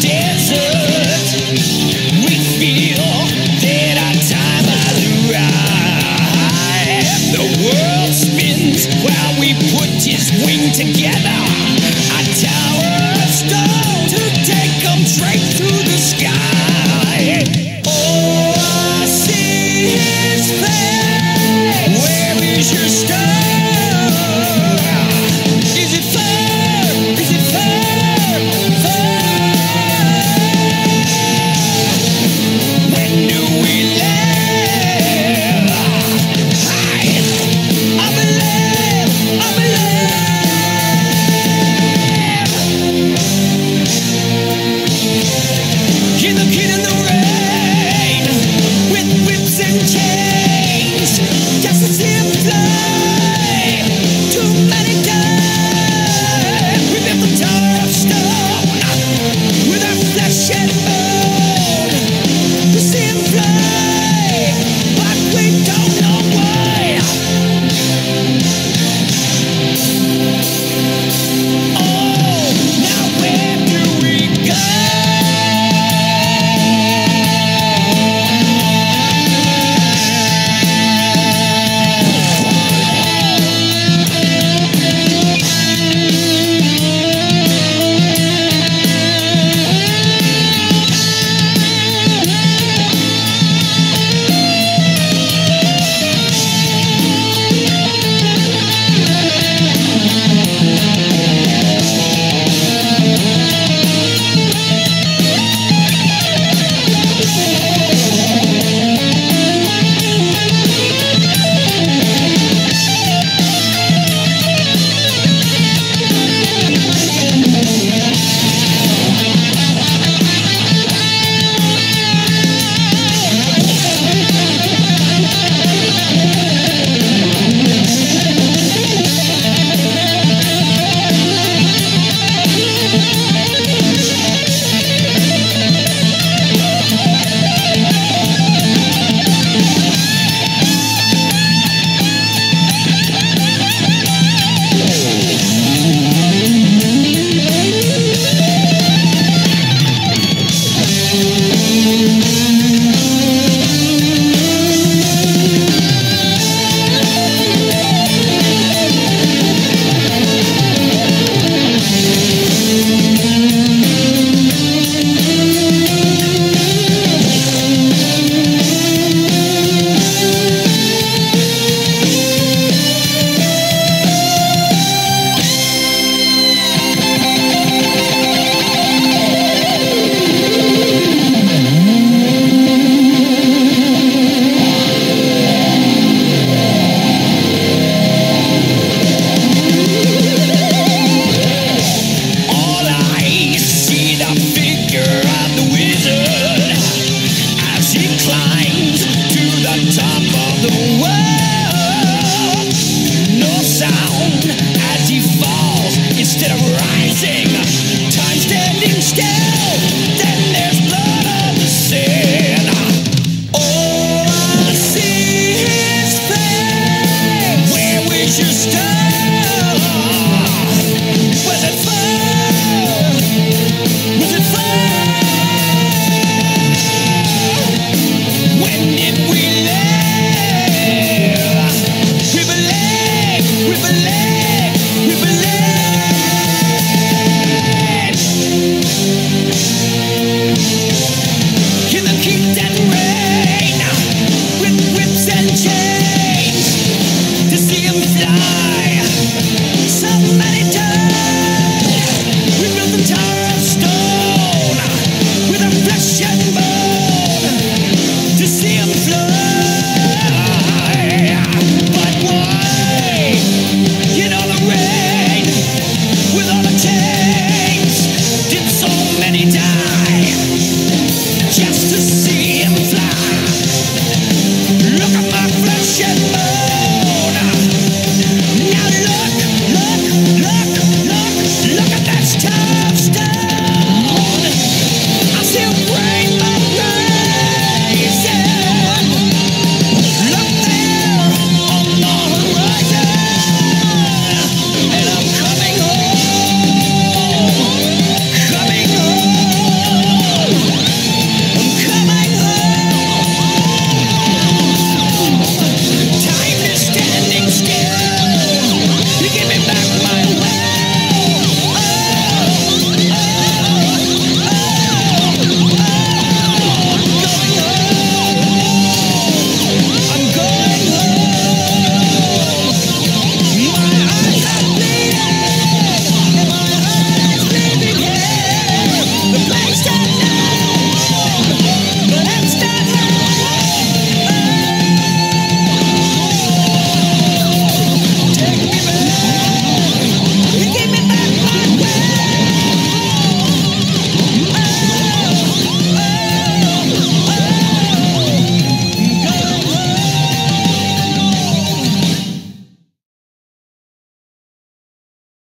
desert. We feel that our time has arrived. The world spins while we put his wing together. A tower. instead of rising, time standing still.